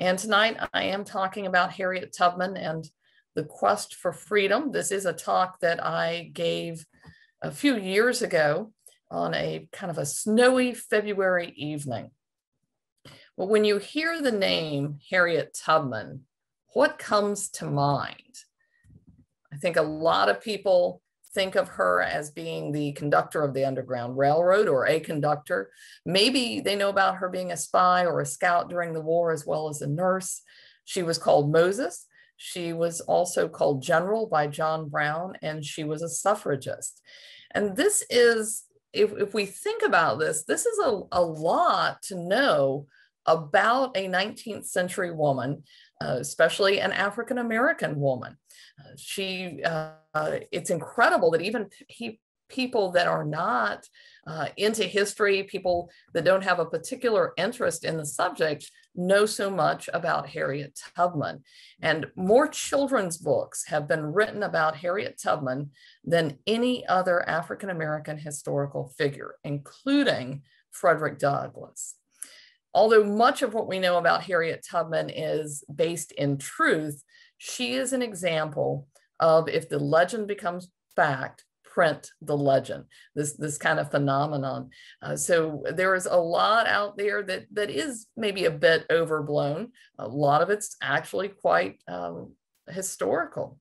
And tonight I am talking about Harriet Tubman and the quest for freedom. This is a talk that I gave a few years ago on a kind of a snowy February evening. Well, when you hear the name Harriet Tubman, what comes to mind? I think a lot of people think of her as being the conductor of the Underground Railroad or a conductor. Maybe they know about her being a spy or a scout during the war as well as a nurse. She was called Moses. She was also called General by John Brown, and she was a suffragist. And this is, if, if we think about this, this is a, a lot to know about a 19th century woman, uh, especially an African American woman. She, uh, it's incredible that even he, people that are not uh, into history, people that don't have a particular interest in the subject, know so much about Harriet Tubman. And more children's books have been written about Harriet Tubman than any other African American historical figure, including Frederick Douglass. Although much of what we know about Harriet Tubman is based in truth, she is an example of if the legend becomes fact, print the legend this this kind of phenomenon. Uh, so there is a lot out there that that is maybe a bit overblown. A lot of it's actually quite um, historical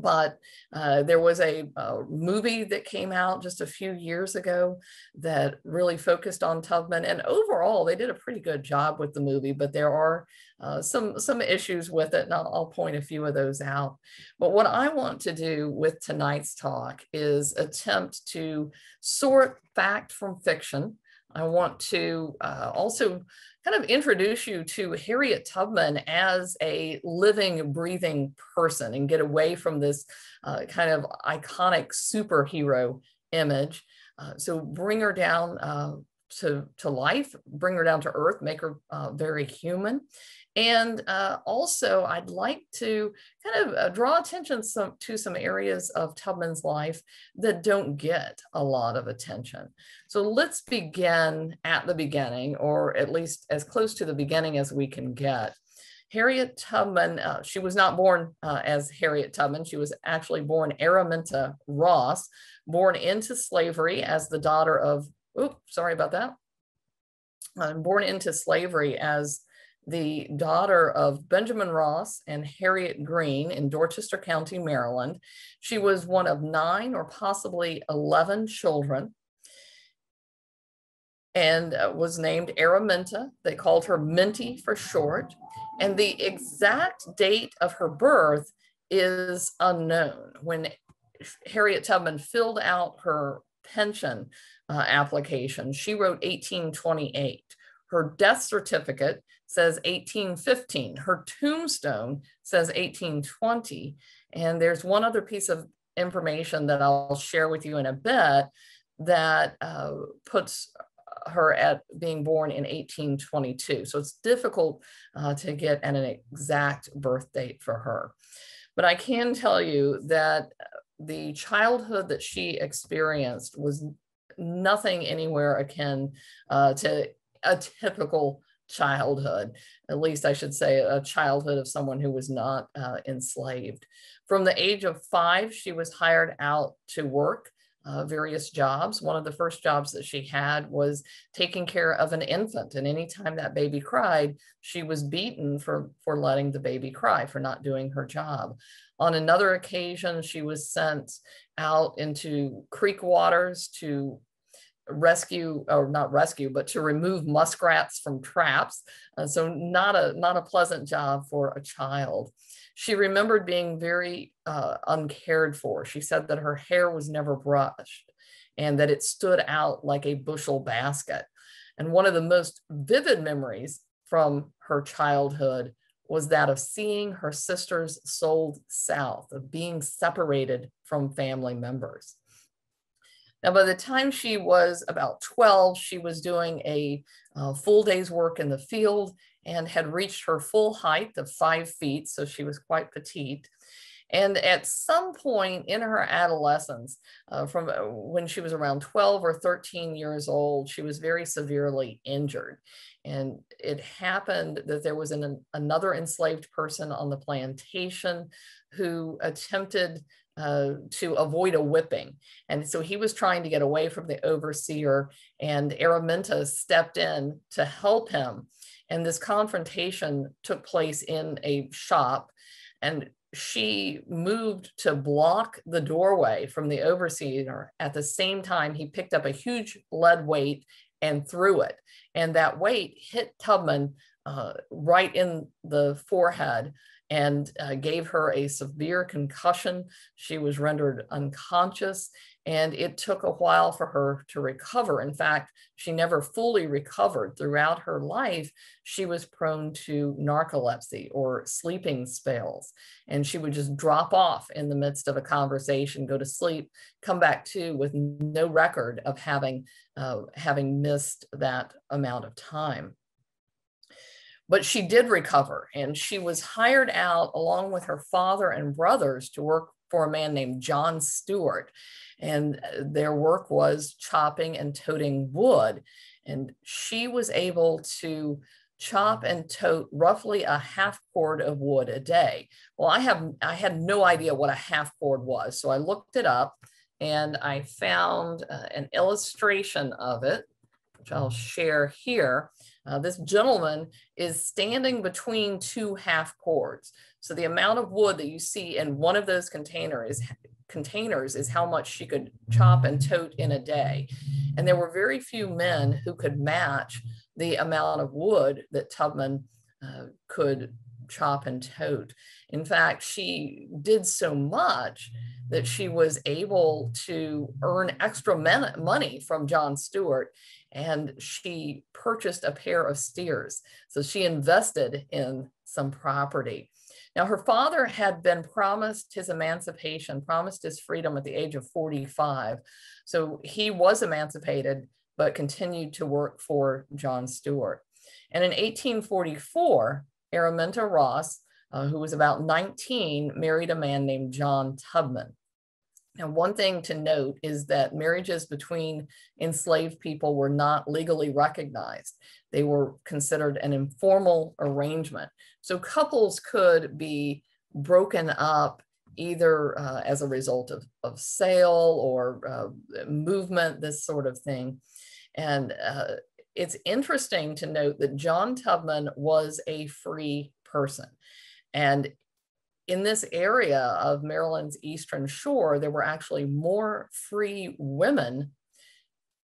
but uh, there was a, a, movie that came out just a few years ago that really focused on Tubman, and overall they did a pretty good job with the movie. But there are uh, some some issues with it, and I'll, I'll point a few of those out. But what I want to do with tonight's talk is attempt to sort fact from fiction. I want to uh, also kind of introduce you to Harriet Tubman as a living, breathing person and get away from this uh, kind of iconic superhero image. Uh, so bring her down uh, to, to life, bring her down to earth, make her uh, very human. And uh, also, I'd like to kind of uh, draw attention some, to some areas of Tubman's life that don't get a lot of attention. So let's begin at the beginning, or at least as close to the beginning as we can get. Harriet Tubman, uh, she was not born uh, as Harriet Tubman. She was actually born Araminta Ross, born into slavery as the daughter of, oops, sorry about that. Uh, born into slavery as the daughter of Benjamin Ross and Harriet Green in Dorchester County, Maryland. She was one of nine or possibly 11 children and uh, was named Araminta. They called her Minty for short. And the exact date of her birth is unknown. When Harriet Tubman filled out her pension uh, application, she wrote 1828. Her death certificate says 1815. Her tombstone says 1820. And there's one other piece of information that I'll share with you in a bit that uh, puts her at being born in 1822. So it's difficult uh, to get an exact birth date for her. But I can tell you that the childhood that she experienced was nothing anywhere akin uh, to a typical childhood, at least I should say a childhood of someone who was not uh, enslaved. From the age of five, she was hired out to work uh, various jobs. One of the first jobs that she had was taking care of an infant. And anytime that baby cried, she was beaten for, for letting the baby cry, for not doing her job. On another occasion, she was sent out into creek waters to rescue or not rescue but to remove muskrats from traps. Uh, so not a not a pleasant job for a child. She remembered being very uh, uncared for. She said that her hair was never brushed and that it stood out like a bushel basket. And one of the most vivid memories from her childhood was that of seeing her sisters sold south of being separated from family members now, by the time she was about 12, she was doing a uh, full day's work in the field and had reached her full height of five feet, so she was quite petite. And at some point in her adolescence, uh, from uh, when she was around 12 or 13 years old, she was very severely injured. And it happened that there was an, another enslaved person on the plantation who attempted uh, to avoid a whipping. And so he was trying to get away from the overseer, and Araminta stepped in to help him. And this confrontation took place in a shop. And she moved to block the doorway from the overseer. At the same time, he picked up a huge lead weight and threw it. And that weight hit Tubman uh, right in the forehead and uh, gave her a severe concussion. She was rendered unconscious, and it took a while for her to recover. In fact, she never fully recovered. Throughout her life, she was prone to narcolepsy or sleeping spells, and she would just drop off in the midst of a conversation, go to sleep, come back to with no record of having uh, having missed that amount of time but she did recover and she was hired out along with her father and brothers to work for a man named John Stewart. And uh, their work was chopping and toting wood. And she was able to chop and tote roughly a half cord of wood a day. Well, I have I had no idea what a half cord was, so I looked it up and I found uh, an illustration of it, which I'll share here. Uh, this gentleman is standing between two half cords. So the amount of wood that you see in one of those containers is, containers is how much she could chop and tote in a day. And there were very few men who could match the amount of wood that Tubman uh, could chop and tote. In fact, she did so much that she was able to earn extra money from John Stewart and she purchased a pair of steers. So she invested in some property. Now, her father had been promised his emancipation, promised his freedom at the age of 45. So he was emancipated, but continued to work for John Stewart. And in 1844, Araminta Ross, uh, who was about 19, married a man named John Tubman. Now, one thing to note is that marriages between enslaved people were not legally recognized. They were considered an informal arrangement. So couples could be broken up either uh, as a result of, of sale or uh, movement, this sort of thing. And uh, it's interesting to note that John Tubman was a free person. And in this area of Maryland's eastern shore, there were actually more free women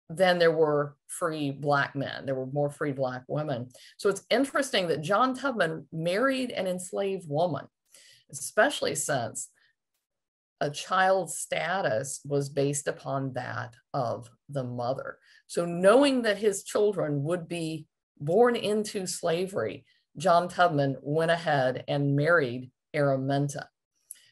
than there were free Black men. There were more free Black women. So it's interesting that John Tubman married an enslaved woman, especially since a child's status was based upon that of the mother. So knowing that his children would be born into slavery, John Tubman went ahead and married Araminta.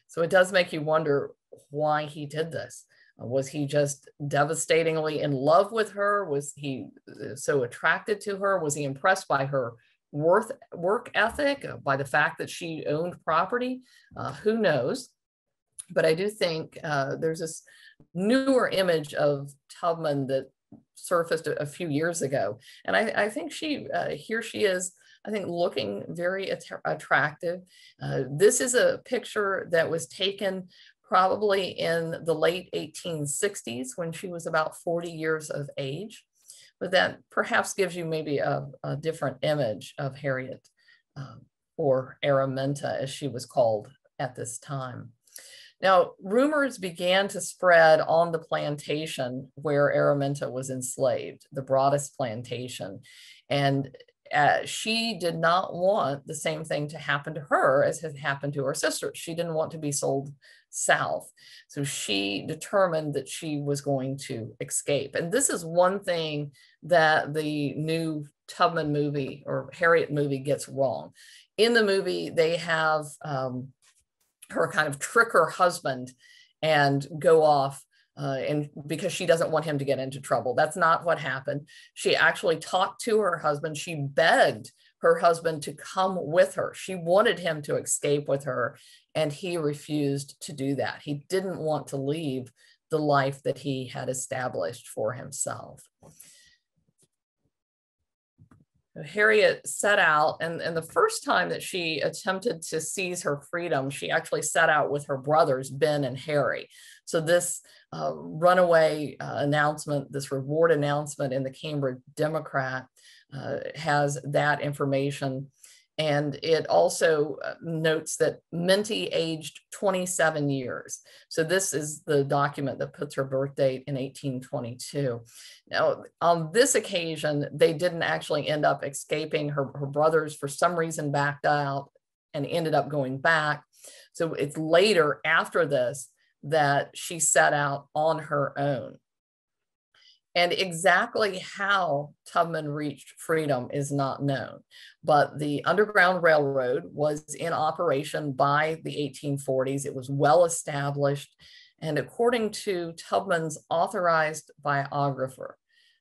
So it does make you wonder why he did this. Was he just devastatingly in love with her? Was he uh, so attracted to her? Was he impressed by her worth, work ethic, uh, by the fact that she owned property? Uh, who knows? But I do think uh, there's this newer image of Tubman that surfaced a, a few years ago. And I, I think she, uh, here she is I think looking very att attractive. Uh, this is a picture that was taken probably in the late 1860s when she was about 40 years of age. But that perhaps gives you maybe a, a different image of Harriet um, or Araminta as she was called at this time. Now, rumors began to spread on the plantation where Araminta was enslaved, the Brodess plantation. And uh, she did not want the same thing to happen to her as had happened to her sister. She didn't want to be sold south. So she determined that she was going to escape. And this is one thing that the new Tubman movie or Harriet movie gets wrong. In the movie, they have um, her kind of trick her husband and go off uh, and because she doesn't want him to get into trouble. That's not what happened. She actually talked to her husband. She begged her husband to come with her. She wanted him to escape with her. and he refused to do that. He didn't want to leave the life that he had established for himself. Harriet set out, and, and the first time that she attempted to seize her freedom, she actually set out with her brothers, Ben and Harry. So, this uh, runaway uh, announcement, this reward announcement in the Cambridge Democrat, uh, has that information and it also uh, notes that Minty aged 27 years. So this is the document that puts her birth date in 1822. Now, on this occasion, they didn't actually end up escaping. Her, her brothers, for some reason, backed out and ended up going back. So it's later after this that she set out on her own. And exactly how Tubman reached freedom is not known. But the Underground Railroad was in operation by the 1840s. It was well established. And according to Tubman's authorized biographer,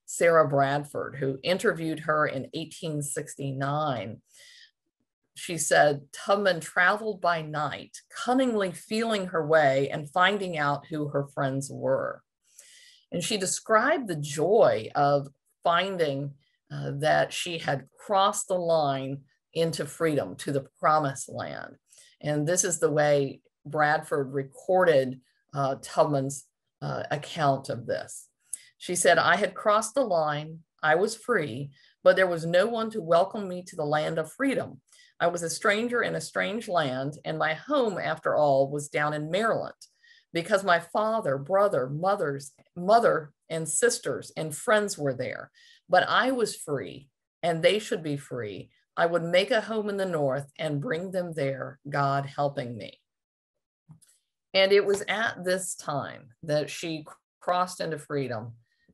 Sarah Bradford, who interviewed her in 1869, she said Tubman traveled by night, cunningly feeling her way and finding out who her friends were. And she described the joy of finding uh, that she had crossed the line into freedom, to the promised land. And this is the way Bradford recorded uh, Tubman's uh, account of this. She said, I had crossed the line, I was free, but there was no one to welcome me to the land of freedom. I was a stranger in a strange land, and my home, after all, was down in Maryland because my father, brother, mothers, mother, and sisters and friends were there. But I was free, and they should be free. I would make a home in the north and bring them there, God helping me. And it was at this time that she crossed into freedom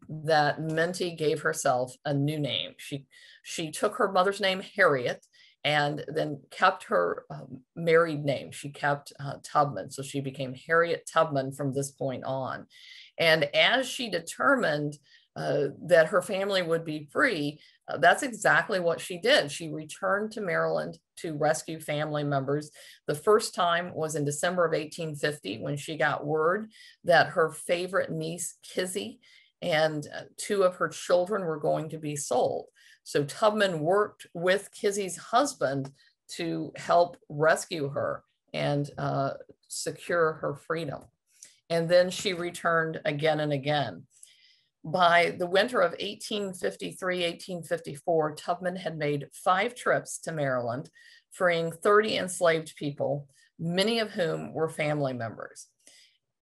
that Minty gave herself a new name. She she took her mother's name Harriet and then kept her um, married name. She kept uh, Tubman. So she became Harriet Tubman from this point on. And as she determined uh, that her family would be free, uh, that's exactly what she did. She returned to Maryland to rescue family members. The first time was in December of 1850 when she got word that her favorite niece, Kizzy, and uh, two of her children were going to be sold. So Tubman worked with Kizzy's husband to help rescue her and uh, secure her freedom. And then she returned again and again. By the winter of 1853 1854, Tubman had made five trips to Maryland, freeing 30 enslaved people, many of whom were family members.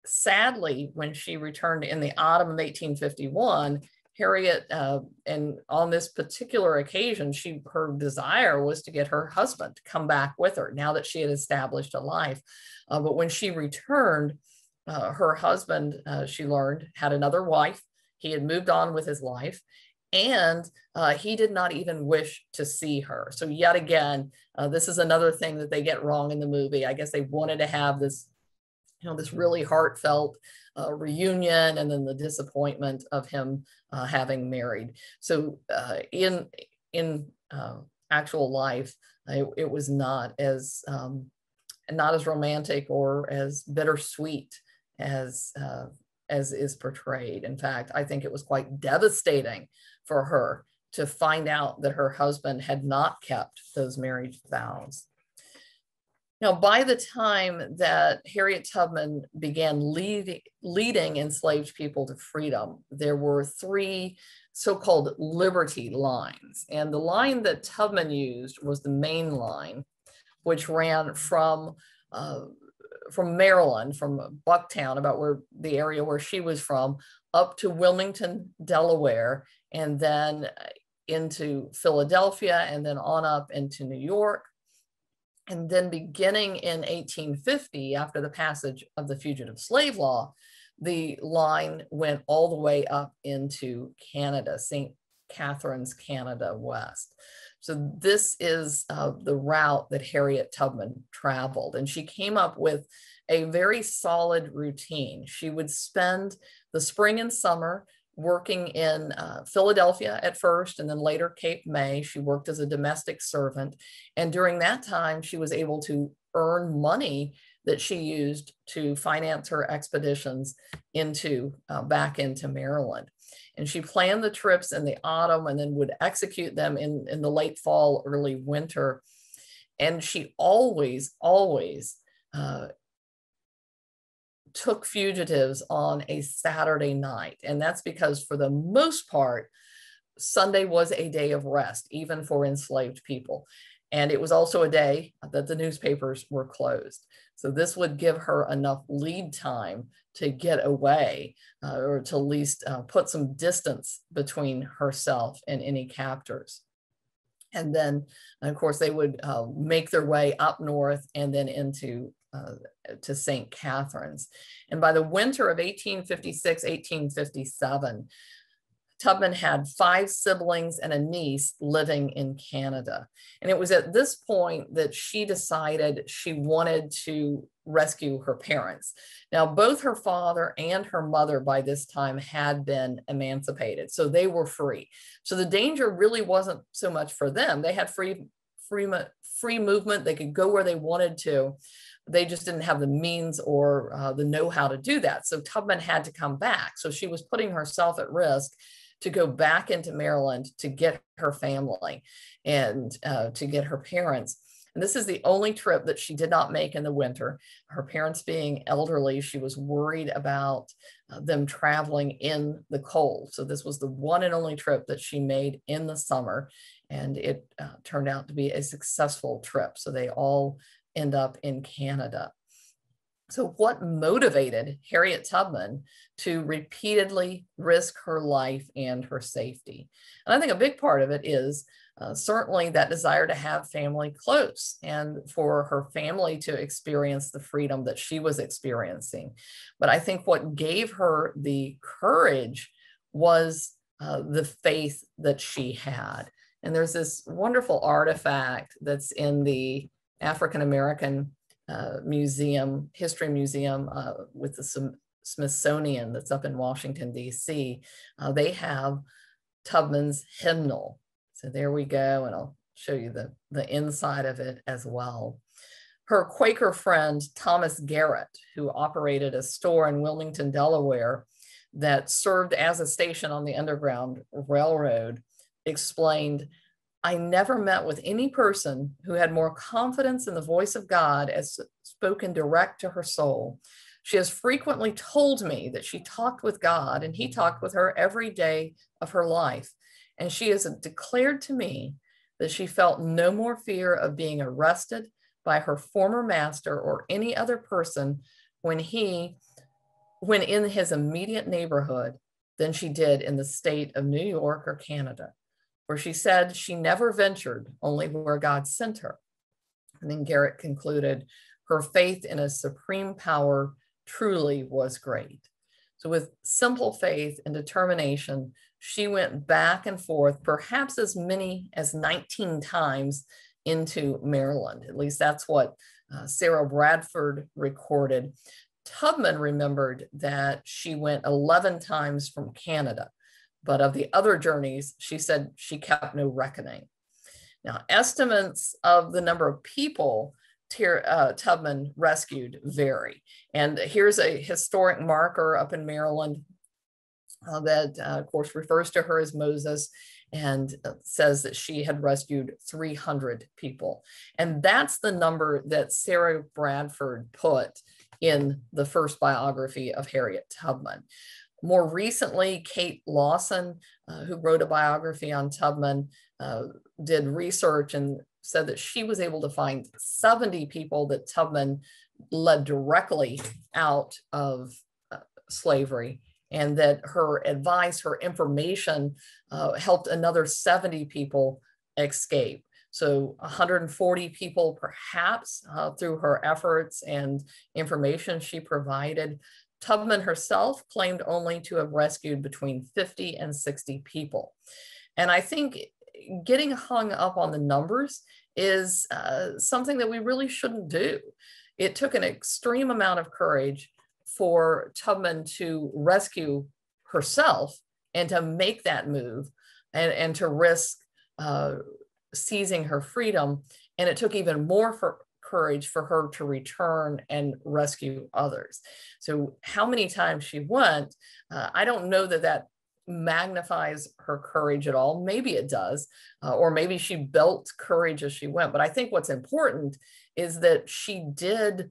Sadly, when she returned in the autumn of 1851, Harriet, uh, and on this particular occasion, she her desire was to get her husband to come back with her now that she had established a life. Uh, but when she returned, uh, her husband, uh, she learned, had another wife. He had moved on with his life, and uh, he did not even wish to see her. So yet again, uh, this is another thing that they get wrong in the movie. I guess they wanted to have this you know this really heartfelt uh, reunion and then the disappointment of him uh, having married. So uh, in in uh, actual life it, it, was not as um, not as romantic or as bittersweet as uh, as is portrayed. In fact i think it was quite devastating for her to find out that her husband had not kept those marriage vows now, by the time that Harriet Tubman began lead, leading enslaved people to freedom, there were three so-called liberty lines. And the line that Tubman used was the main line, which ran from uh, from Maryland, from Bucktown, about where the area where she was from, up to Wilmington, Delaware, and then into Philadelphia, and then on up into New York, and then beginning in 1850, after the passage of the Fugitive Slave Law, the line went all the way up into Canada, St. Catharines, Canada West. So this is uh, the route that Harriet Tubman traveled. And she came up with a very solid routine. She would spend the spring and summer working in uh, Philadelphia at first and then later Cape May. She worked as a domestic servant. And during that time, she was able to earn money that she used to finance her expeditions into uh, back into Maryland. And she planned the trips in the autumn and then would execute them in, in the late fall, early winter. And she always, always uh, took fugitives on a Saturday night. And that's because, for the most part, Sunday was a day of rest, even for enslaved people. And it was also a day that the newspapers were closed. So this would give her enough lead time to get away uh, or to at least uh, put some distance between herself and any captors. And then, of course, they would uh, make their way up north and then into uh, to St. Catharines. And by the winter of 1856, 1857, Tubman had five siblings and a niece living in Canada. And it was at this point that she decided she wanted to rescue her parents. Now, both her father and her mother by this time had been emancipated, so they were free. So the danger really wasn't so much for them. They had free, free, free movement. They could go where they wanted to. They just didn't have the means or uh, the know how to do that. So Tubman had to come back. So she was putting herself at risk to go back into Maryland to get her family and uh, to get her parents. And this is the only trip that she did not make in the winter. Her parents being elderly, she was worried about uh, them traveling in the cold. So this was the one and only trip that she made in the summer. And it uh, turned out to be a successful trip. So they all end up in Canada. So, what motivated Harriet Tubman to repeatedly risk her life and her safety? And I think a big part of it is uh, certainly that desire to have family close and for her family to experience the freedom that she was experiencing. But I think what gave her the courage was uh, the faith that she had. And there's this wonderful artifact that's in the African American uh, museum, history museum uh, with the Smithsonian that's up in Washington, D.C. Uh, they have Tubman's hymnal. So there we go, and I'll show you the, the inside of it as well. Her Quaker friend, Thomas Garrett, who operated a store in Wilmington, Delaware, that served as a station on the Underground Railroad, explained I never met with any person who had more confidence in the voice of God as spoken direct to her soul. She has frequently told me that she talked with God and he talked with her every day of her life. And she has declared to me that she felt no more fear of being arrested by her former master or any other person when he, when in his immediate neighborhood, than she did in the state of New York or Canada where she said she never ventured, only where God sent her. And then Garrett concluded, her faith in a supreme power truly was great. So, with simple faith and determination, she went back and forth, perhaps as many as 19 times into Maryland. At least that's what uh, Sarah Bradford recorded. Tubman remembered that she went 11 times from Canada. But of the other journeys, she said she kept no reckoning. Now, estimates of the number of people Tier, uh, Tubman rescued vary. And here's a historic marker up in Maryland uh, that, uh, of course, refers to her as Moses and uh, says that she had rescued 300 people. And that's the number that Sarah Bradford put in the first biography of Harriet Tubman. More recently, Kate Larson, uh, who wrote a biography on Tubman, uh, did research and said that she was able to find 70 people that Tubman led directly out of uh, slavery and that her advice, her information uh, helped another 70 people escape. So 140 people perhaps uh, through her efforts and information she provided Tubman herself claimed only to have rescued between 50 and 60 people. And I think getting hung up on the numbers is uh, something that we really shouldn't do. It took an extreme amount of courage for Tubman to rescue herself and to make that move and, and to risk uh, seizing her freedom. And it took even more for courage for her to return and rescue others. So, how many times she went, uh, I don't know that that magnifies her courage at all. Maybe it does, uh, or maybe she built courage as she went. But I think what's important is that she did,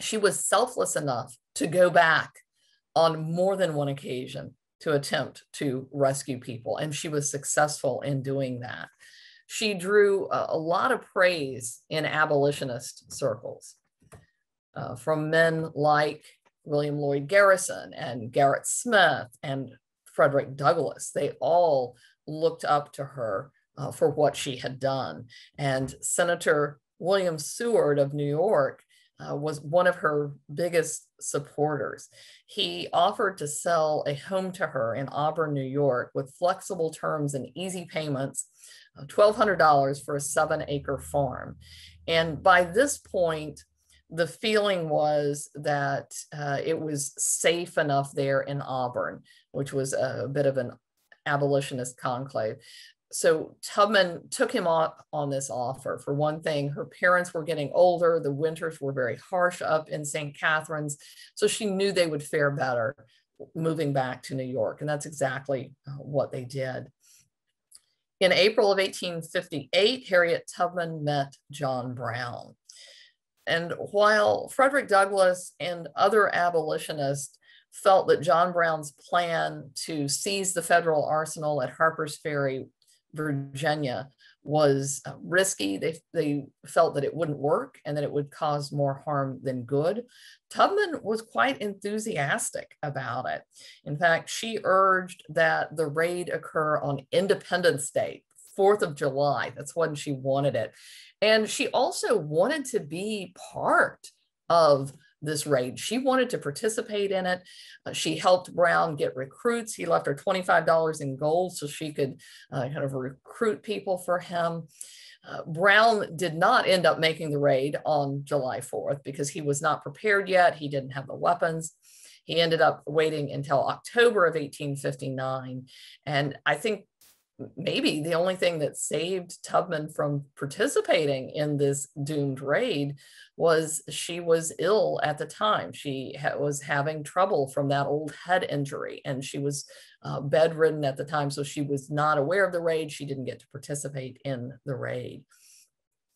she was selfless enough to go back on more than one occasion to attempt to rescue people. And she was successful in doing that. She drew a, a lot of praise in abolitionist circles uh, from men like William Lloyd Garrison and Gerrit Smith and Frederick Douglass. They all looked up to her uh, for what she had done. And Senator William Seward of New York uh, was one of her biggest supporters. He offered to sell a home to her in Auburn, New York, with flexible terms and easy payments, uh, $1,200 for a seven acre farm. And by this point, the feeling was that uh, it was safe enough there in Auburn, which was a, a bit of an abolitionist conclave. So Tubman took him on, on this offer. For one thing, her parents were getting older. The winters were very harsh up in St. Catharines. So she knew they would fare better moving back to New York. And that's exactly uh, what they did. In April of 1858, Harriet Tubman met John Brown. And while Frederick Douglass and other abolitionists felt that John Brown's plan to seize the federal arsenal at Harper's Ferry, Virginia, was uh, risky. They, they felt that it wouldn't work and that it would cause more harm than good. Tubman was quite enthusiastic about it. In fact, she urged that the raid occur on Independence Day, 4th of July. That's when she wanted it. And she also wanted to be part of this raid. She wanted to participate in it. Uh, she helped Brown get recruits. He left her $25 in gold so she could uh, kind of recruit people for him. Uh, Brown did not end up making the raid on July 4th because he was not prepared yet. He didn't have the weapons. He ended up waiting until October of 1859. And I think maybe the only thing that saved Tubman from participating in this doomed raid was she was ill at the time. She ha- was having trouble from that old head injury and she was uh, bedridden at the time. So she was not aware of the raid. She didn't get to participate in the raid.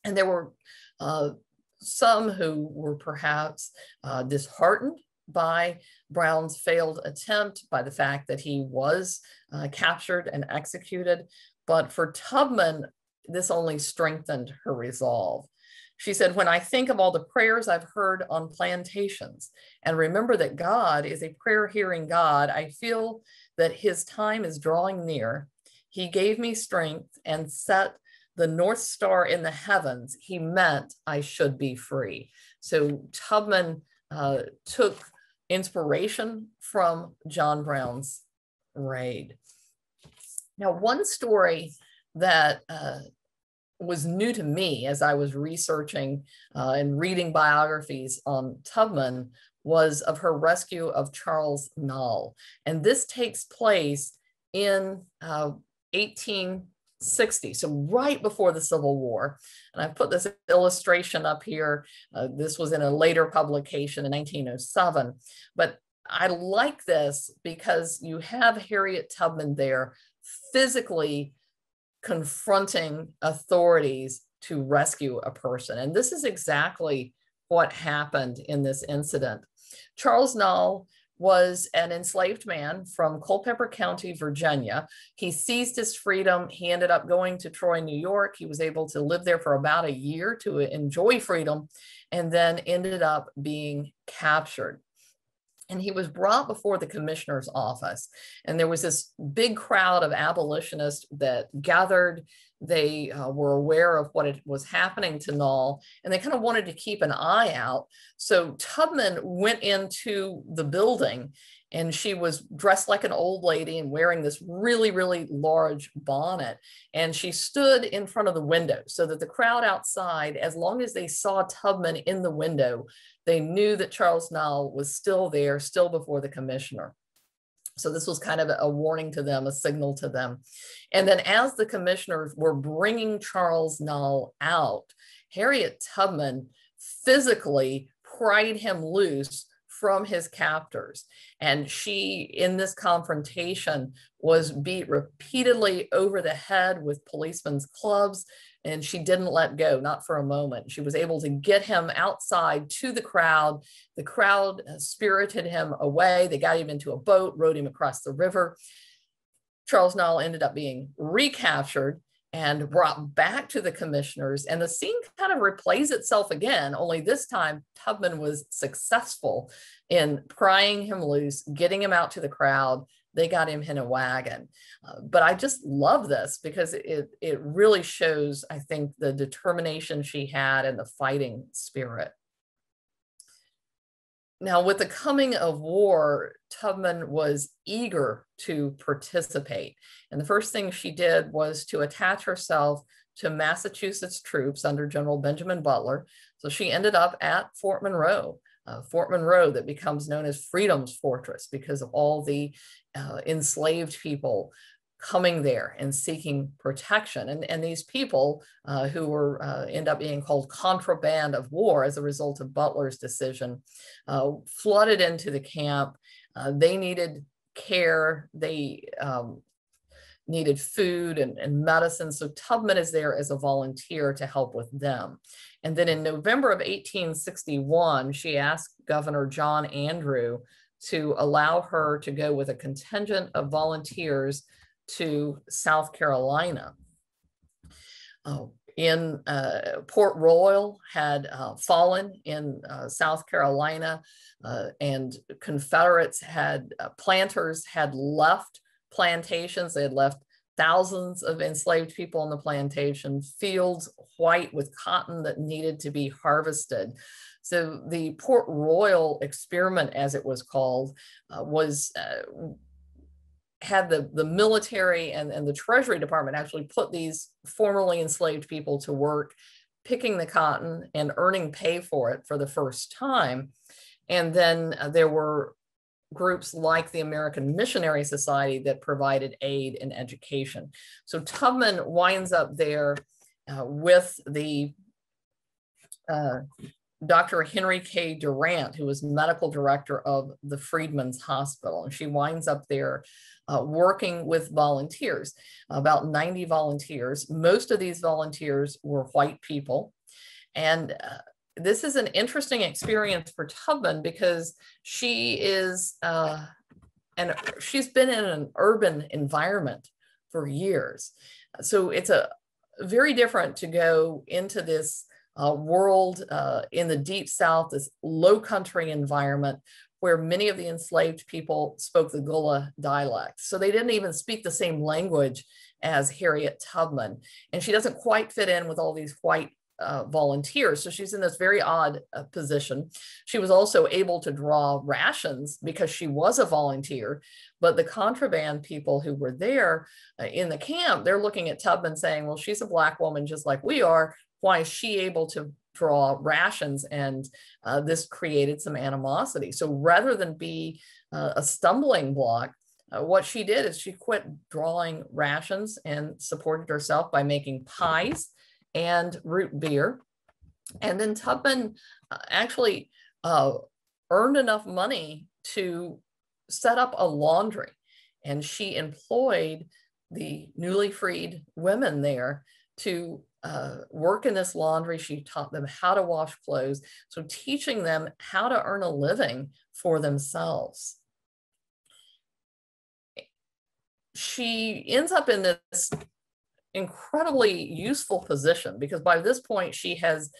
And there were uh, some who were perhaps uh, disheartened by Brown's failed attempt, by the fact that he was uh, captured and executed. But for Tubman, this only strengthened her resolve. She said, When I think of all the prayers I've heard on plantations and remember that God is a prayer hearing God, I feel that his time is drawing near. He gave me strength and set the North Star in the heavens. He meant I should be free. So Tubman uh, took inspiration from John Brown's raid. Now, one story that uh, was new to me as I was researching uh, and reading biographies on Tubman was of her rescue of Charles Nalle. And this takes place in uh, 18 60, so right before the Civil War. And I put this illustration up here. Uh, this was in a later publication in 1907. But I like this because you have Harriet Tubman there physically confronting authorities to rescue a person. And this is exactly what happened in this incident. Charles Nalle was an enslaved man from Culpeper County, Virginia. He seized his freedom. He ended up going to Troy, New York. He was able to live there for about a year to enjoy freedom and then ended up being captured. And he was brought before the commissioner's office. And there was this big crowd of abolitionists that gathered they uh, were aware of what it was happening to Nalle and they kind of wanted to keep an eye out. So Tubman went into the building and she was dressed like an old lady and wearing this really, really large bonnet. And she stood in front of the window so that the crowd outside, as long as they saw Tubman in the window, they knew that Charles Nalle was still there, still before the commissioner. So this was kind of a warning to them, a signal to them. And then as the commissioners were bringing Charles Nalle out, Harriet Tubman physically pried him loose from his captors. And she, in this confrontation, was beat repeatedly over the head with policemen's clubs, and she didn't let go, not for a moment. She was able to get him outside to the crowd. The crowd uh, spirited him away. They got him into a boat, rowed him across the river. Charles Nalle ended up being recaptured and brought back to the commissioners. And the scene kind of replays itself again, only this time Tubman was successful in prying him loose, getting him out to the crowd. They got him in a wagon. Uh, but I just love this because it, it really shows, I think, the determination she had and the fighting spirit. Now, with the coming of war, Tubman was eager to participate. And the first thing she did was to attach herself to Massachusetts troops under General Benjamin Butler. So she ended up at Fort Monroe, uh, Fort Monroe that becomes known as Freedom's Fortress because of all the uh, enslaved people coming there and seeking protection. And, and these people uh, who were uh, end up being called contraband of war as a result of Butler's decision uh, flooded into the camp. Uh, they needed care. They um, needed food and, and medicine. So Tubman is there as a volunteer to help with them. And then in November of 1861, she asked Governor John Andrew to allow her to go with a contingent of volunteers to South Carolina. Uh, in uh, Port Royal had uh, fallen in uh, South Carolina, uh, and Confederates had uh, planters had left plantations. They had left thousands of enslaved people on the plantation, fields white with cotton that needed to be harvested. So the Port Royal experiment, as it was called, was had the, the military and, and the Treasury Department actually put these formerly enslaved people to work picking the cotton and earning pay for it for the first time. And then uh, there were groups like the American Missionary Society that provided aid and education. So Tubman winds up there uh, with the uh, Dr. Henry K. Durant, who was medical director of the Freedmen's Hospital. And she winds up there uh, working with volunteers, about 90 volunteers. Most of these volunteers were white people. And uh, this is an interesting experience for Tubman because she is, uh, and she's been in an urban environment for years. So it's a very different to go into this uh, world uh, in the deep south, this low country environment where many of the enslaved people spoke the Gullah dialect. So they didn't even speak the same language as Harriet Tubman. And she doesn't quite fit in with all these white uh, volunteers. So she's in this very odd uh, position. She was also able to draw rations because she was a volunteer. But the contraband people who were there uh, in the camp, they're looking at Tubman saying, well, she's a Black woman just like we are. Why is she able to draw rations and uh, this created some animosity. So rather than be uh, a stumbling block, uh, what she did is she quit drawing rations and supported herself by making pies and root beer. And then Tubman uh, actually uh, earned enough money to set up a laundry and she employed the newly freed women there to uh, work in this laundry. She taught them how to wash clothes. So teaching them how to earn a living for themselves. She ends up in this incredibly useful position because by this point she has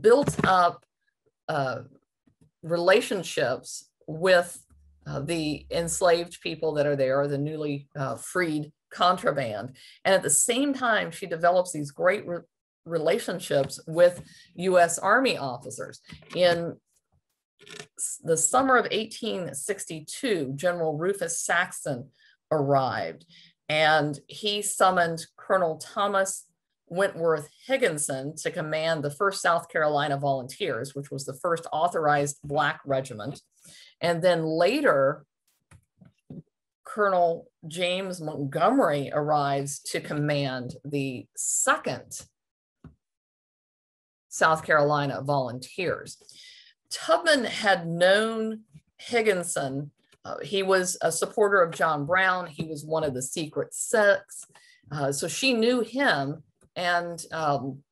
built up uh, relationships with uh, the enslaved people that are there, the newly uh, freed contraband. And at the same time, she develops these great re relationships with US Army officers. In the summer of 1862, General Rufus Saxton arrived and he summoned Colonel Thomas Wentworth Higginson to command the 1st South Carolina Volunteers, which was the first authorized Black regiment. And then later, Colonel James Montgomery arrives to command the second South Carolina volunteers. Tubman had known Higginson. Uh, he was a supporter of John Brown. He was one of the secret six. Uh, so she knew him. And um,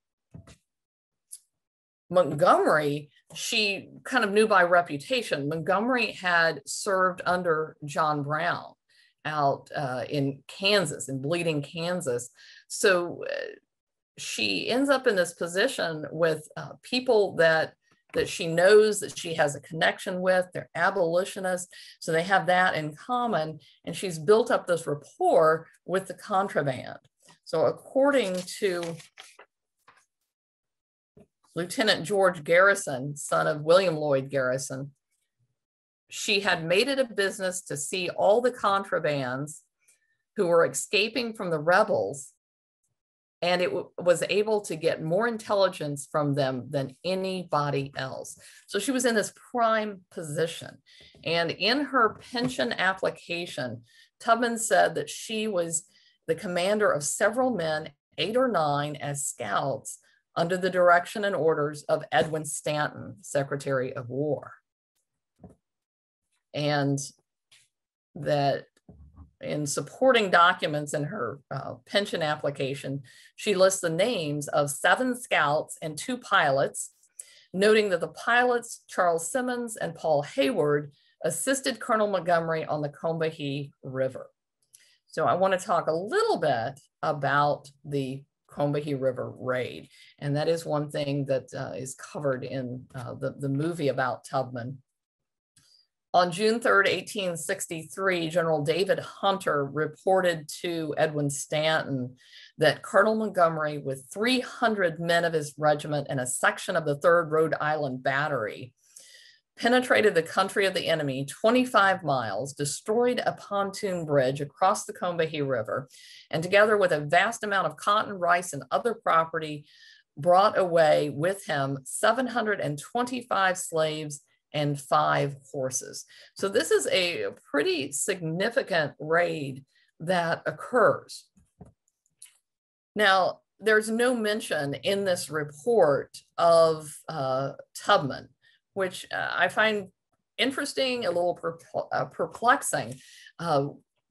Montgomery, she kind of knew by reputation. Montgomery had served under John Brown out uh, in Kansas, in Bleeding, Kansas. So uh, she ends up in this position with uh, people that that she knows that she has a connection with. They're abolitionists so they have that in common and she's built up this rapport with the contraband. So according to lieutenant george garrison son of william lloyd garrison she had made it a business to see all the contrabands who were escaping from the rebels and it was able to get more intelligence from them than anybody else. So she was in this prime position. And in her pension application, Tubman said that she was the commander of several men, eight or nine, as scouts under the direction and orders of Edwin Stanton, Secretary of War. And that in supporting documents in her uh, pension application, she lists the names of seven scouts and two pilots, noting that the pilots, Charles Simmons and Paul Hayward, assisted Colonel Montgomery on the Combahee River. So I want to talk a little bit about the Combahee River raid. And that is one thing that uh, is covered in uh, the, the movie about Tubman. On June 3rd, 1863, General David Hunter reported to Edwin Stanton that Colonel Montgomery, with 300 men of his regiment and a section of the 3rd Rhode Island Battery, penetrated the country of the enemy 25 miles, destroyed a pontoon bridge across the Combahee River, and together with a vast amount of cotton, rice, and other property, brought away with him 725 slaves and five horses. So this is a pretty significant raid that occurs. Now, there's no mention in this report of uh, Tubman, which uh, I find interesting, a little uh, perplexing. Uh,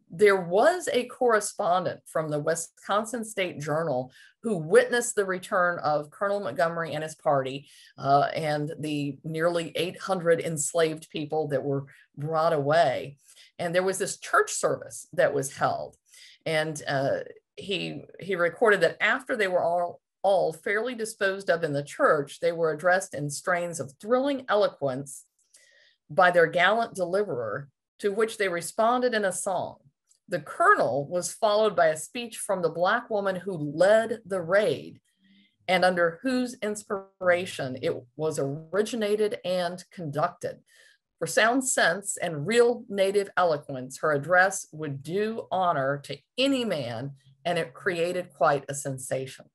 there was a correspondent from the Wisconsin State Journal who witnessed the return of Colonel Montgomery and his party uh, and the nearly 800 enslaved people that were brought away. And there was this church service that was held. And uh, he, he recorded that after they were all, all fairly disposed of in the church, they were addressed in strains of thrilling eloquence by their gallant deliverer, to which they responded in a song. The colonel was followed by a speech from the Black woman who led the raid and under whose inspiration it was originated and conducted. For sound sense and real native eloquence, her address would do honor to any man, and it created quite a sensation.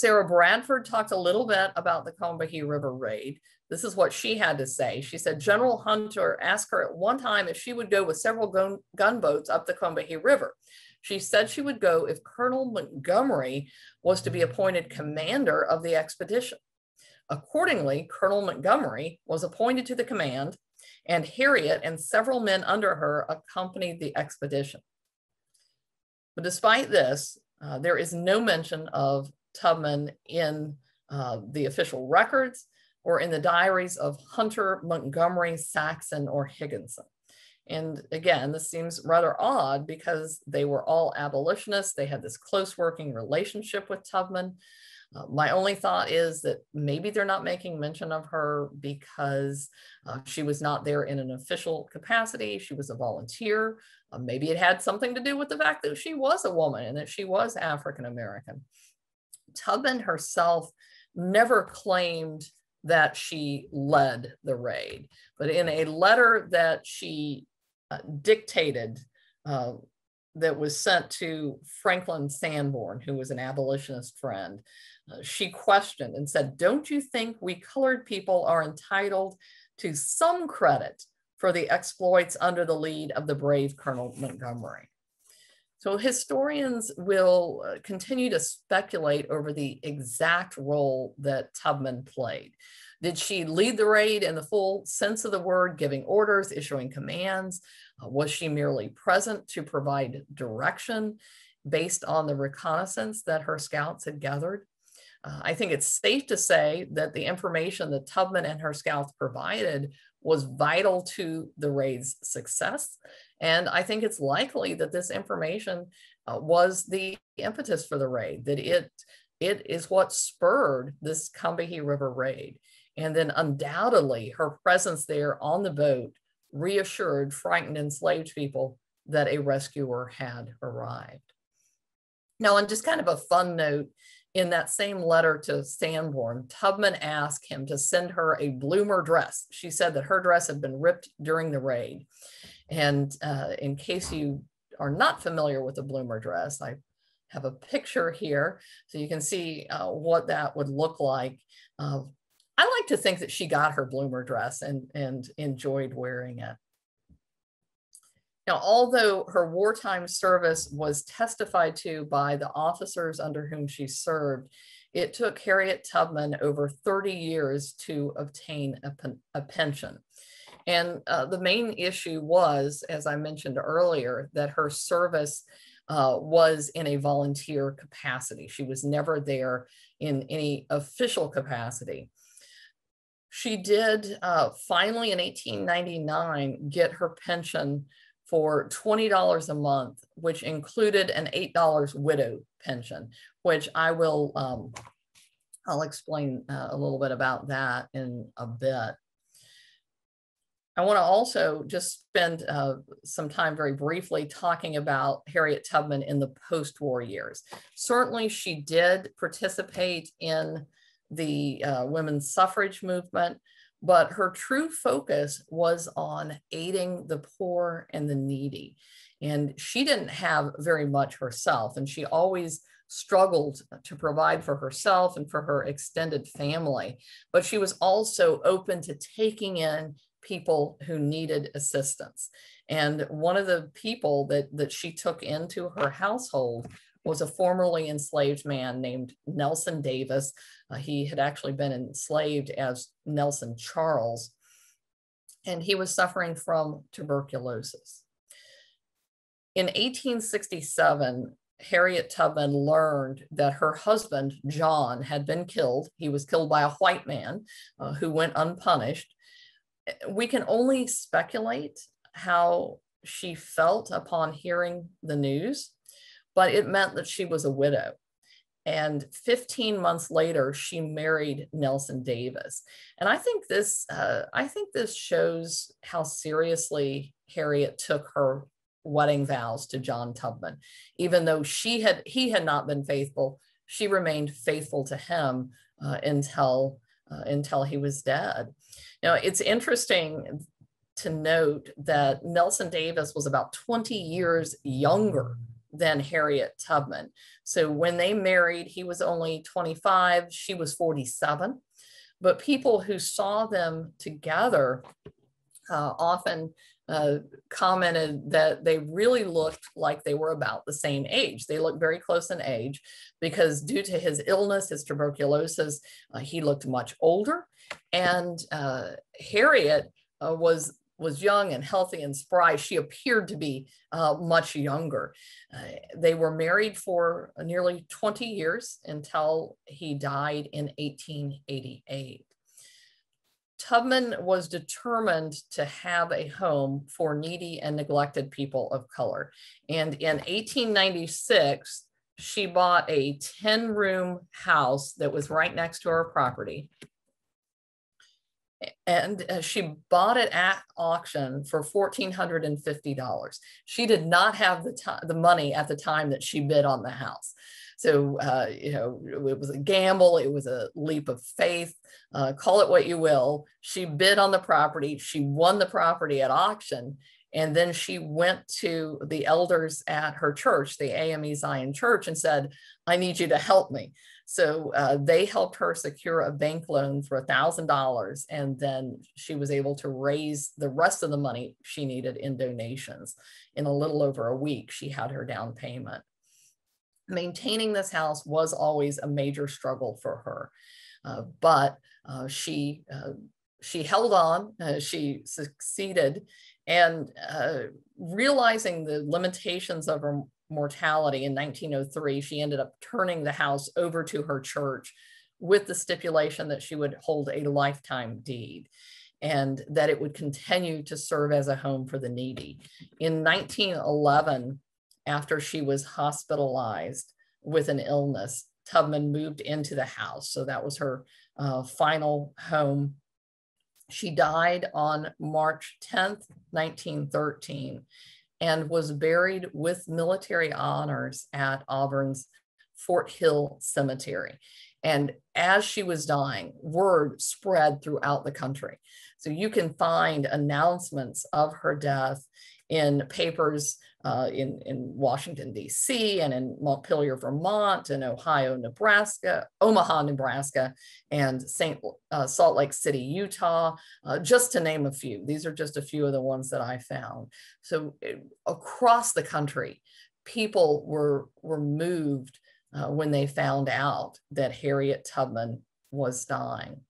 Sarah Bradford talked a little bit about the Combahee River raid. This is what she had to say. She said General Hunter asked her at one time if she would go with several gun, gunboats up the Combahee River. She said she would go if Colonel Montgomery was to be appointed commander of the expedition. Accordingly, Colonel Montgomery was appointed to the command, and Harriet and several men under her accompanied the expedition. But despite this, uh, there is no mention of Tubman in uh, the official records or in the diaries of Hunter, Montgomery, Saxton, or Higginson. And again, this seems rather odd because they were all abolitionists. They had this close working relationship with Tubman. Uh, my only thought is that maybe they're not making mention of her because uh, she was not there in an official capacity. She was a volunteer. Uh, maybe it had something to do with the fact that she was a woman and that she was African American. Tubman herself never claimed that she led the raid. But in a letter that she uh, dictated uh, that was sent to Franklin Sanborn, who was an abolitionist friend, uh, she questioned and said, Don't you think we colored people are entitled to some credit for the exploits under the lead of the brave Colonel Montgomery. So historians will uh, continue to speculate over the exact role that Tubman played. Did she lead the raid in the full sense of the word, giving orders, issuing commands? Uh, was she merely present to provide direction based on the reconnaissance that her scouts had gathered? Uh, I think it's safe to say that the information that Tubman and her scouts provided was vital to the raid's success. And I think it's likely that this information uh, was the impetus for the raid, that it, it is what spurred this Combahee River raid. And then undoubtedly her presence there on the boat reassured frightened enslaved people that a rescuer had arrived. Now, on just kind of a fun note, in that same letter to Sanborn, Tubman asked him to send her a bloomer dress. She said that her dress had been ripped during the raid. And uh, in case you are not familiar with the bloomer dress, I have a picture here so you can see uh, what that would look like. Uh, I like to think that she got her bloomer dress and, and enjoyed wearing it. Now, although her wartime service was testified to by the officers under whom she served, it took Harriet Tubman over 30 years to obtain a, a pension. And uh, the main issue was, as I mentioned earlier, that her service uh, was in a volunteer capacity. She was never there in any official capacity. She did uh, finally in 1899 get her pension for $20 a month, which included an $8 widow pension, which I will, um, I'll explain uh, a little bit about that in a bit. I want to also just spend uh, some time very briefly talking about Harriet Tubman in the post-war years. Certainly she did participate in the uh, women's suffrage movement, but her true focus was on aiding the poor and the needy. And she didn't have very much herself, and she always struggled to provide for herself and for her extended family. But she was also open to taking in people who needed assistance. And one of the people that, that she took into her household was a formerly enslaved man named Nelson Davis. Uh, he had actually been enslaved as Nelson Charles, and he was suffering from tuberculosis. In 1867, Harriet Tubman learned that her husband, John, had been killed. He was killed by a white man uh, who went unpunished. We can only speculate how she felt upon hearing the news but it meant that she was a widow. And 15 months later, she married Nelson Davis. And I think this, uh, I think this shows how seriously Harriet took her wedding vows to John Tubman. Even though she had, he had not been faithful, she remained faithful to him uh, until, uh, until he was dead. Now, it's interesting to note that Nelson Davis was about 20 years younger than Harriet Tubman. So when they married, he was only 25, she was 47. But people who saw them together uh, often commented that they really looked like they were about the same age. They looked very close in age because due to his illness, his tuberculosis, uh, he looked much older. And uh, Harriet uh, was was young and healthy and spry. She appeared to be uh, much younger. Uh, they were married for nearly 20 years until he died in 1888. Tubman was determined to have a home for needy and neglected people of color. And in 1896, she bought a 10 room house that was right next to her property and uh, she bought it at auction for $1,450. She did not have the the money at the time that she bid on the house. So, uh, you know, it was a gamble. It was a leap of faith. Uh, call it what you will. She bid on the property. She won the property at auction. And then she went to the elders at her church, the AME Zion Church, and said, I need you to help me. So uh, they helped her secure a bank loan for $1,000. And then she was able to raise the rest of the money she needed in donations. In a little over a week, she had her down payment. Maintaining this house was always a major struggle for her. Uh, but uh, she uh, she held on, uh, she succeeded, and uh, realizing the limitations of her mortality in 1903, she ended up turning the house over to her church with the stipulation that she would hold a lifetime deed and that it would continue to serve as a home for the needy. In 1911, after she was hospitalized with an illness, Tubman moved into the house. So that was her uh, final home. She died on March 10th, 1913, and was buried with military honors at Auburn's Fort Hill Cemetery. And as she was dying, word spread throughout the country. So you can find announcements of her death in papers uh, in, in Washington, D.C., and in Montpelier, Vermont, and Ohio, Nebraska, Omaha, Nebraska, and St. Uh, Salt Lake City, Utah, uh, just to name a few. These are just a few of the ones that I found. So it, across the country, people were, were moved uh, when they found out that Harriet Tubman was dying.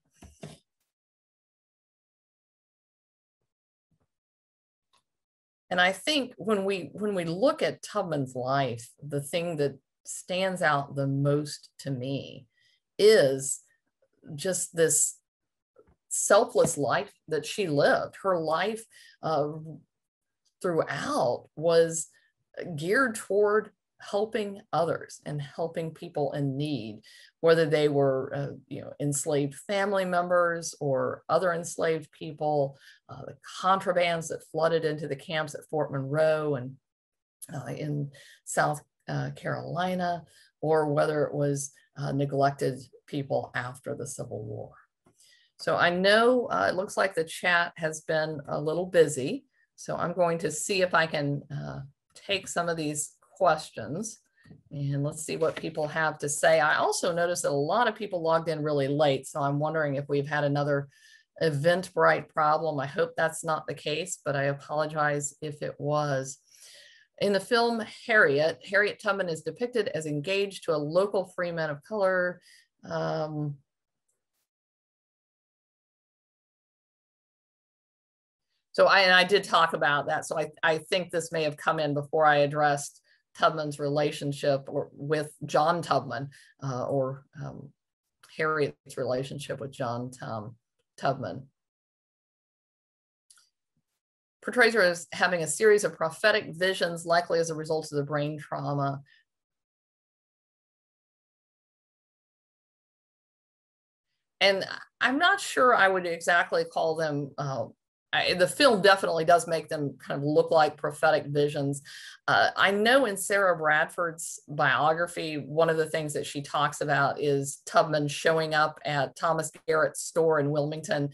And I think when we when we look at Tubman's life, the thing that stands out the most to me is just this selfless life that she lived. Her life uh, throughout was geared toward helping others and helping people in need, whether they were, uh, you know, enslaved family members or other enslaved people, uh, the contrabands that flooded into the camps at Fort Monroe and uh, in South uh, Carolina, or whether it was uh, neglected people after the Civil War. So I know uh, it looks like the chat has been a little busy. So I'm going to see if I can take some of these questions. And let's see what people have to say. I also noticed that a lot of people logged in really late. So I'm wondering if we've had another Eventbrite problem. I hope that's not the case, but I apologize if it was. In the film Harriet, Harriet Tubman is depicted as engaged to a local free man of color. Um, so I, and I did talk about that. So I, I think this may have come in before I addressed Tubman's relationship or with John Tubman uh, or um, Harriet's relationship with John Tubman. Portrays her as having a series of prophetic visions, likely as a result of the brain trauma. And I'm not sure I would exactly call them uh, I, the film definitely does make them kind of look like prophetic visions. Uh, I know in Sarah Bradford's biography, one of the things that she talks about is Tubman showing up at Thomas Garrett's store in Wilmington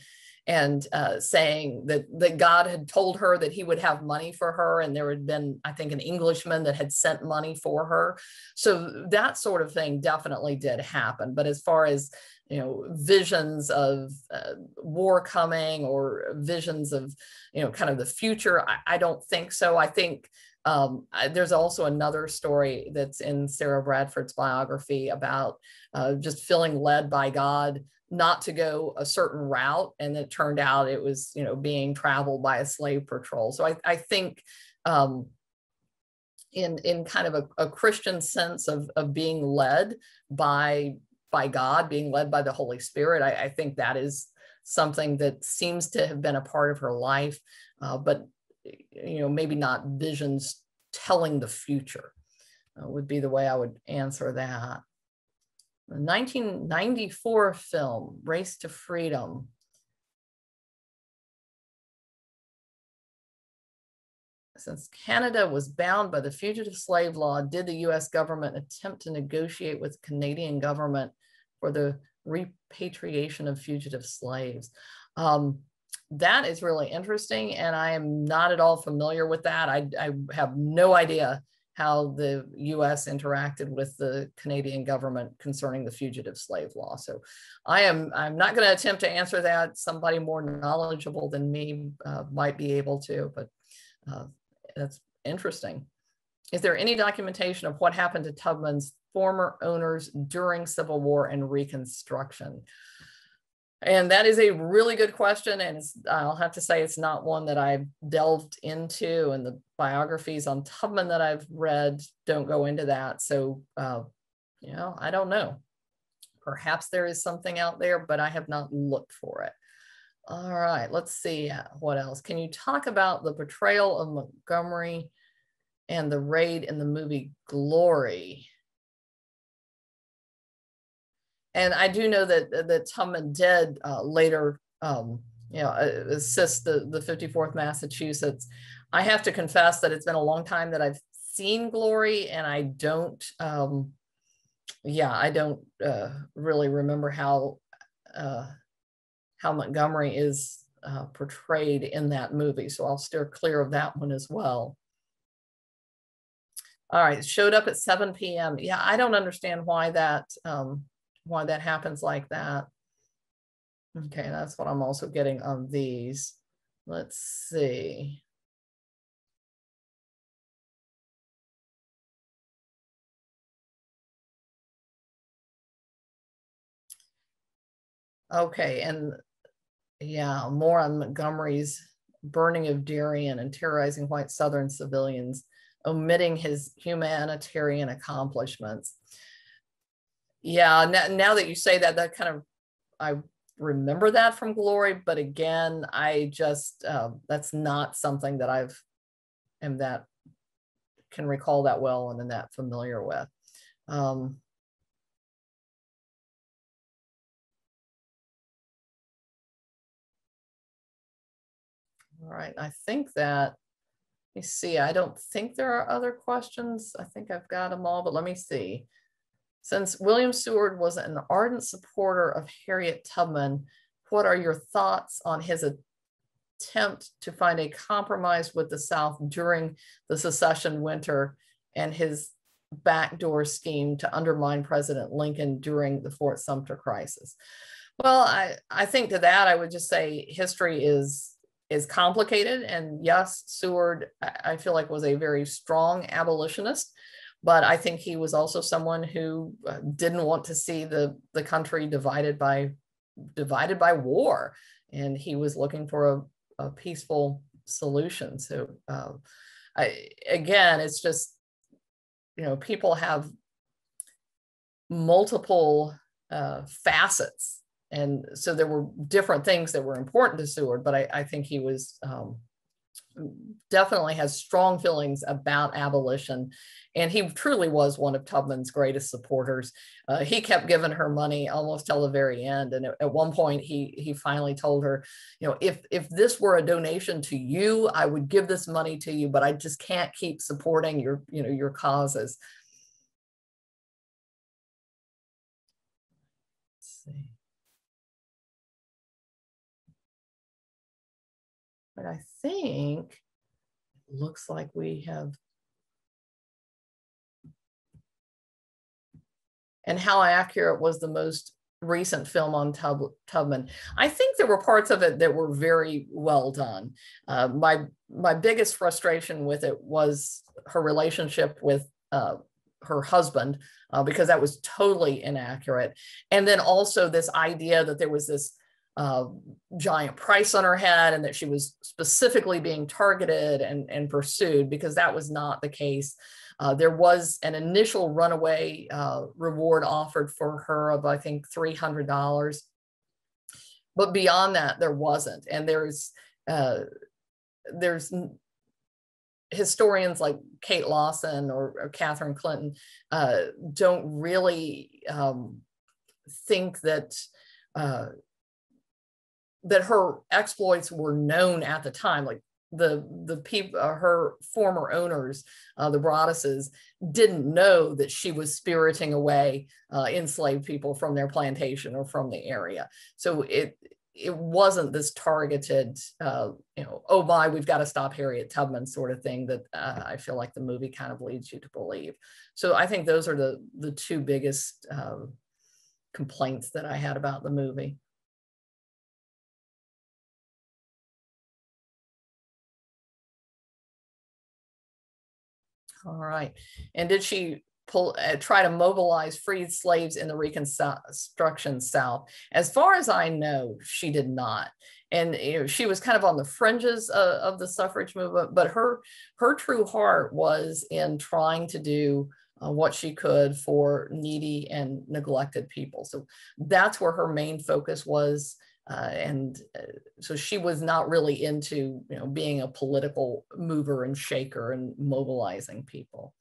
and uh, saying that, that God had told her that he would have money for her. And there had been, I think, an Englishman that had sent money for her. So that sort of thing definitely did happen. But as far as you know visions of uh, war coming or visions of you know kind of the future i, I don't think so i think um, there's also another story that's in sarah bradford's biography about uh, just feeling led by god not to go a certain route and it turned out it was you know being traveled by a slave patrol so i, I think um, in in kind of a, a christian sense of, of being led by by God, being led by the Holy Spirit. I, I think that is something that seems to have been a part of her life, uh, but you know, maybe not visions telling the future uh, would be the way I would answer that. The 1994 film, Race to Freedom. Since Canada was bound by the fugitive slave law, did the US government attempt to negotiate with the Canadian government for the repatriation of fugitive slaves. Um, that is really interesting. And I am not at all familiar with that. I, I have no idea how the US interacted with the Canadian government concerning the fugitive slave law. So I am I'm not going to attempt to answer that. Somebody more knowledgeable than me uh, might be able to, but uh, that's interesting. Is there any documentation of what happened to Tubman's former owners during Civil War and Reconstruction? And that is a really good question. And I'll have to say it's not one that I've delved into. And the biographies on Tubman that I've read don't go into that. So, uh, you know, I don't know. Perhaps there is something out there, but I have not looked for it. All right, let's see uh, what else. Can you talk about the portrayal of Montgomery and the raid in the movie Glory? And I do know that that Tubman did uh, later, um, you know, uh, assist the the 54th Massachusetts. I have to confess that it's been a long time that I've seen Glory, and I don't. Um, yeah, I don't uh, really remember how uh, how Montgomery is uh, portrayed in that movie, so I'll steer clear of that one as well. All right, showed up at 7 p.m. Yeah, I don't understand why that um, why that happens like that. Okay, that's what I'm also getting on these. Let's see. Okay, and yeah, more on Montgomery's burning of Darien and terrorizing white Southern civilians, omitting his humanitarian accomplishments yeah now, now that you say that that kind of i remember that from glory but again i just uh, that's not something that i've am that can recall that well and am that familiar with. Um, all right i think that let me see i don't think there are other questions. I think i've got them all but let me see since William Seward was an ardent supporter of Harriet Tubman, what are your thoughts on his attempt to find a compromise with the South during the secession winter and his backdoor scheme to undermine President Lincoln during the Fort Sumter crisis? Well, I, I think to that, I would just say history is is complicated. And yes, Seward, I feel like was a very strong abolitionist but I think he was also someone who uh, didn't want to see the the country divided by divided by war, and he was looking for a, a peaceful solution. So, uh, I, again, it's just you know people have multiple uh, facets, and so there were different things that were important to Seward, but I, I think he was um, definitely has strong feelings about abolition. And he truly was one of Tubman's greatest supporters. Uh, he kept giving her money almost till the very end. And at, at, one point, he he finally told her, you know, if if this were a donation to you, I would give this money to you, but I just can't keep supporting your you know your causes. But I think it looks like we have and how accurate was the most recent film on Tub, Tubman. I think there were parts of it that were very well done. Uh, my my biggest frustration with it was her relationship with uh, her husband uh, because that was totally inaccurate, and then also this idea that there was this uh, giant price on her head and that she was specifically being targeted and, and pursued because that was not the case. Uh, there was an initial runaway uh, reward offered for her of, I think, $300. But beyond that, there wasn't. And there's, uh, there's historians like Kate Larson or, or Catherine Clinton uh, don't really um, think that uh, that her exploits were known at the time like the the people uh, her former owners uh, the Brodesses didn't know that she was spiriting away uh, enslaved people from their plantation or from the area so it it wasn't this targeted, uh, you know, oh my, we've got to stop Harriet Tubman sort of thing that uh, I feel like the movie kind of leads you to believe. So I think those are the the two biggest uh, complaints that I had about the movie. All right. And did she pull, uh, try to mobilize freed slaves in the Reconstruction South? As far as I know, she did not. And you know, she was kind of on the fringes of, the suffrage movement, but her her true heart was in trying to do uh, what she could for needy and neglected people. So that's where her main focus was uh, and uh, so she was not really into you know being a political mover and shaker and mobilizing people.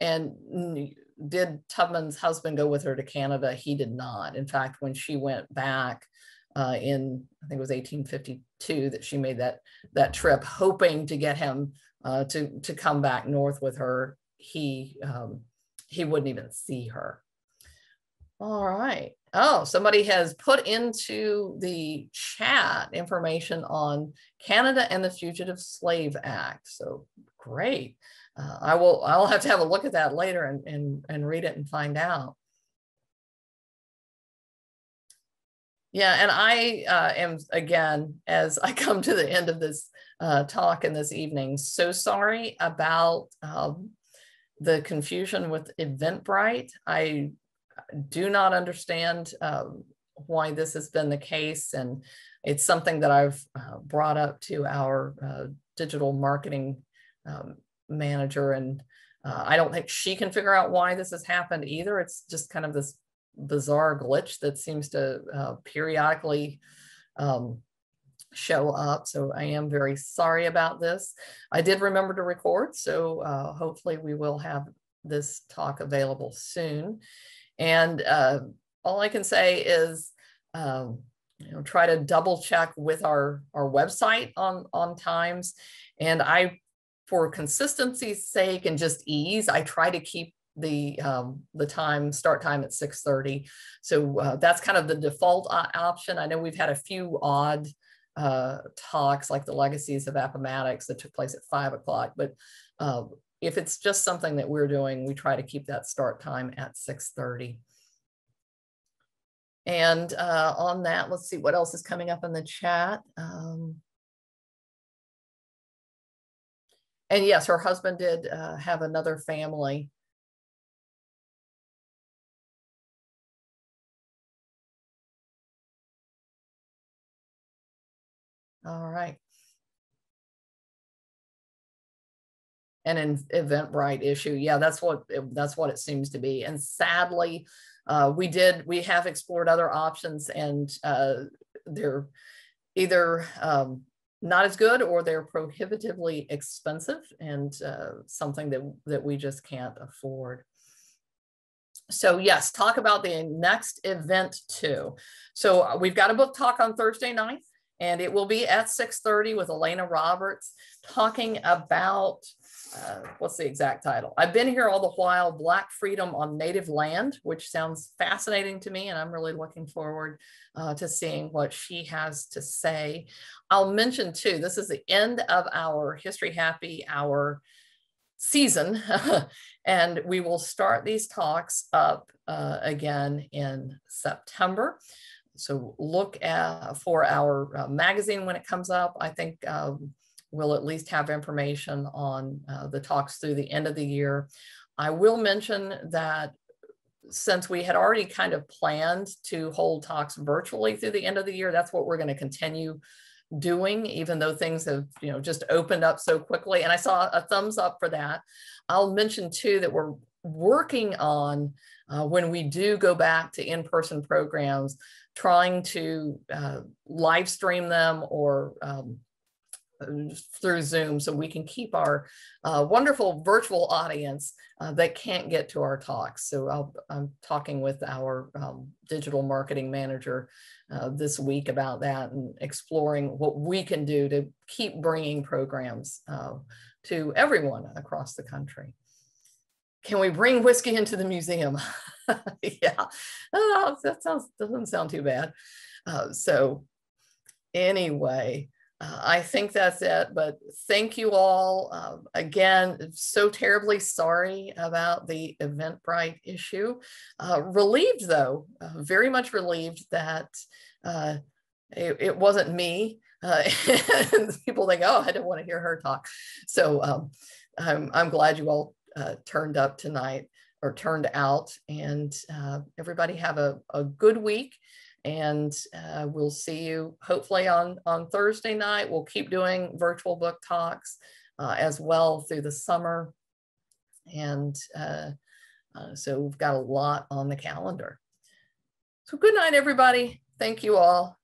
And did tubman's husband go with her to canada? He did not. In fact when she went back uh, in i think it was 1852 that she made that that trip hoping to get him uh, to to come back north with her he um, he wouldn't even see her. All right Oh, somebody has put into the chat information on Canada and the Fugitive Slave Act. So great. Uh, I will, I'll have to have a look at that later and, and, and read it and find out. Yeah, and I uh, am, again, as I come to the end of this uh, talk and this evening, so sorry about um, the confusion with Eventbrite. I do not understand um, why this has been the case. And it's something that I've uh, brought up to our uh, digital marketing um, manager. And uh, I don't think she can figure out why this has happened either. It's just kind of this bizarre glitch that seems to uh, periodically um, show up. So I am very sorry about this. I did remember to record, so uh, hopefully we will have this talk available soon. And uh, all I can say is, um, you know, try to double check with our, our website on, on times. And I, for consistency's sake and just ease, I try to keep the um, the time start time at 6:30. So uh, that's kind of the default option. I know we've had a few odd uh, talks like the legacies of Appomattox that took place at five o'clock, but uh, if it's just something that we're doing, we try to keep that start time at 6.30. And uh, on that, let's see what else is coming up in the chat. Um, and yes, her husband did uh, have another family. All right. An Eventbrite issue. Yeah, that's what it, that's what it seems to be. And sadly, uh, we did we have explored other options, and uh, they're either um, not as good or they're prohibitively expensive and uh, something that that we just can't afford. So yes, talk about the next event too. So uh, we've got a book talk on Thursday night and it will be at 6.30 with Alaina Roberts talking about uh, what's the exact title? I've been here all the while, Black Freedom on Native Land, which sounds fascinating to me, and I'm really looking forward uh, to seeing what she has to say. I'll mention too, this is the end of our History Happy Hour season, and we will start these talks up uh, again in September. So look at, for our uh, magazine when it comes up. I think um, we'll at least have information on uh, the talks through the end of the year. I will mention that since we had already kind of planned to hold talks virtually through the end of the year, that's what we're going to continue doing, even though things have, you know, just opened up so quickly. And I saw a thumbs up for that. I'll mention too that we're working on uh, when we do go back to in-person programs, trying to uh, live stream them or um, through Zoom so we can keep our uh, wonderful virtual audience uh, that can't get to our talks. So i am talking with our um, digital marketing manager uh, this week about that and exploring what we can do to keep bringing programs uh, to everyone across the country. Can we bring whiskey into the museum? yeah, oh, that sounds doesn't sound too bad. Uh, so anyway, uh, I think that's it. But thank you all uh, again. So terribly sorry about the Eventbrite issue. Uh, relieved though, uh, very much relieved that uh, it, it, wasn't me. people think, oh, I don't want to hear her talk. So um, I'm, I'm glad you all turned up tonight or turned out. And uh, everybody have a, a good week. And uh, we'll see you hopefully on, on Thursday night. We'll keep doing virtual book talks uh, as well through the summer. And uh, uh, so we've got a lot on the calendar. So good night, everybody. Thank you all.